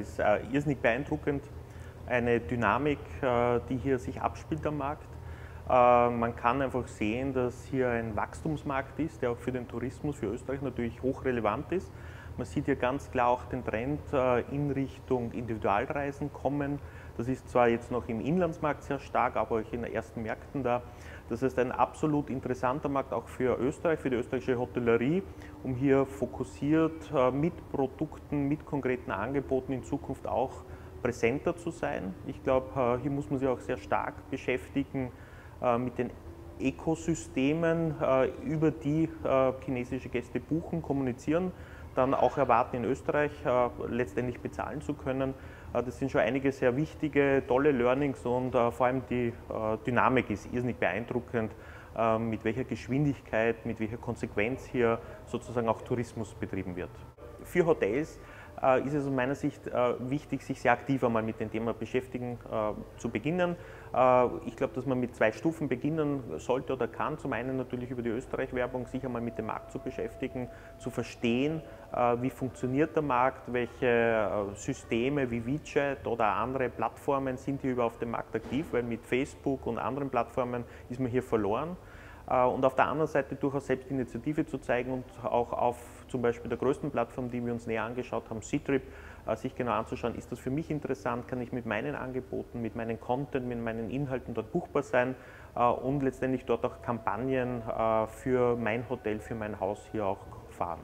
ist äh, irrsinnig beeindruckend. Eine Dynamik, äh, die hier sich abspielt am Markt. Äh, man kann einfach sehen, dass hier ein Wachstumsmarkt ist, der auch für den Tourismus, für Österreich natürlich hochrelevant ist. Man sieht hier ganz klar auch den Trend äh, in Richtung Individualreisen kommen. Das ist zwar jetzt noch im Inlandsmarkt sehr stark, aber auch in den ersten Märkten da. Das ist ein absolut interessanter Markt auch für Österreich, für die österreichische Hotellerie, um hier fokussiert äh, mit Produkten, mit konkreten Angeboten in Zukunft auch präsenter zu sein. Ich glaube, hier muss man sich auch sehr stark beschäftigen mit den Ökosystemen, über die chinesische Gäste buchen, kommunizieren dann auch erwarten, in Österreich äh, letztendlich bezahlen zu können. Äh, das sind schon einige sehr wichtige, tolle Learnings und äh, vor allem die Dynamik ist irrsinnig beeindruckend, mit welcher Geschwindigkeit, mit welcher Konsequenz hier sozusagen auch Tourismus betrieben wird. Für Hotels äh, ist es aus meiner Sicht äh, wichtig, sich sehr aktiv einmal mit dem Thema beschäftigen äh, zu beginnen. Ich glaube, dass man mit zwei Stufen beginnen sollte oder kann. Zum einen natürlich über die Österreich-Werbung, sich einmal mit dem Markt zu beschäftigen, zu verstehen, wie funktioniert der Markt, welche Systeme wie WeChat oder andere Plattformen sind hier über auf dem Markt aktiv, weil mit Facebook und anderen Plattformen ist man hier verloren. Äh, und auf der anderen Seite durchaus selbst Initiative zu zeigen und auch auf zum Beispiel der größten Plattform, die wir uns näher angeschaut haben, C-Trip, äh, sich genau anzuschauen, ist das für mich interessant, kann ich mit meinen Angeboten, mit meinen Content, mit meinen Inhalten dort buchbar sein äh, und letztendlich dort auch Kampagnen für mein Hotel, für mein Haus hier auch fahren.